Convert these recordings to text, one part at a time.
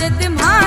मदद मां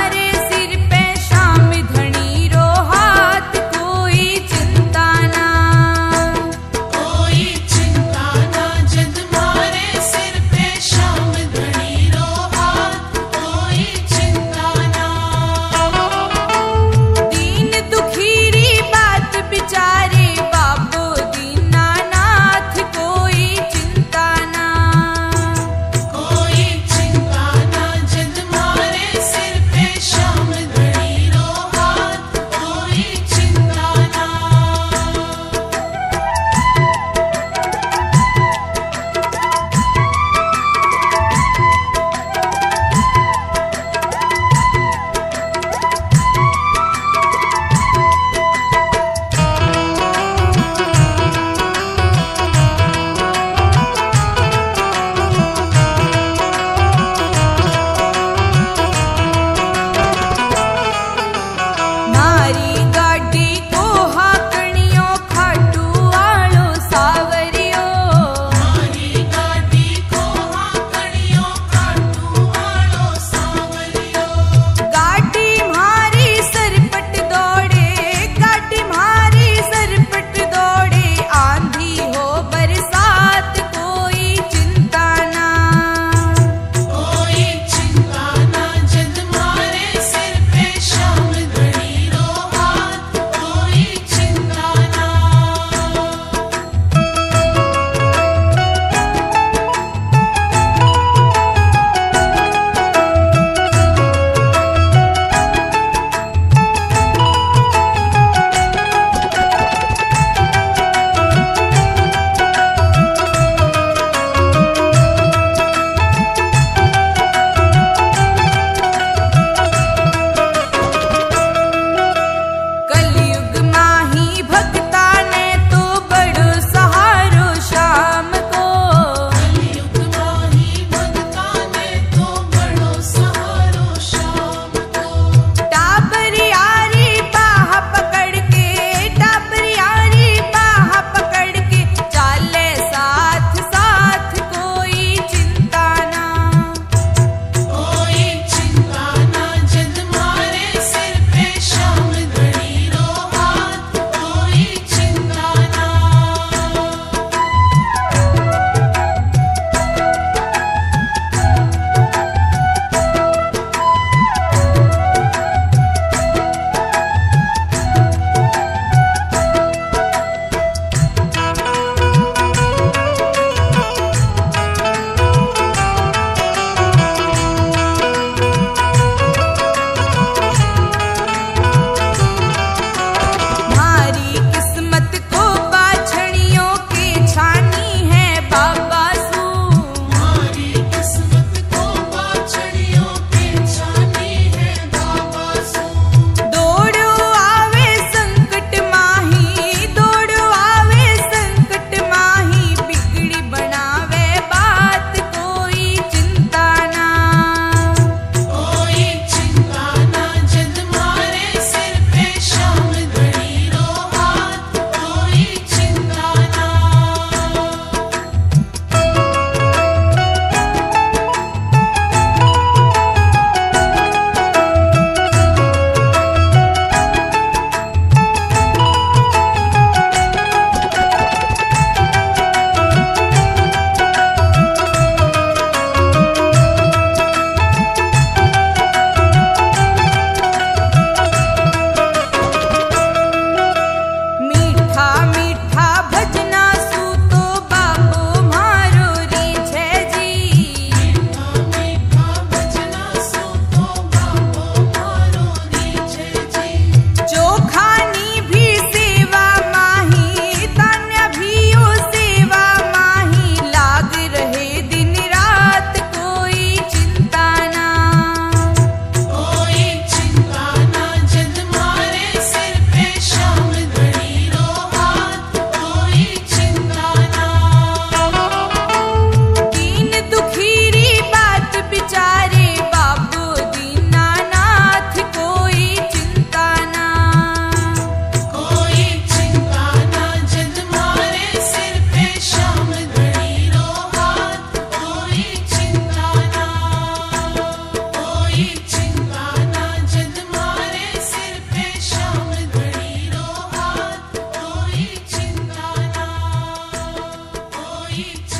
Paris.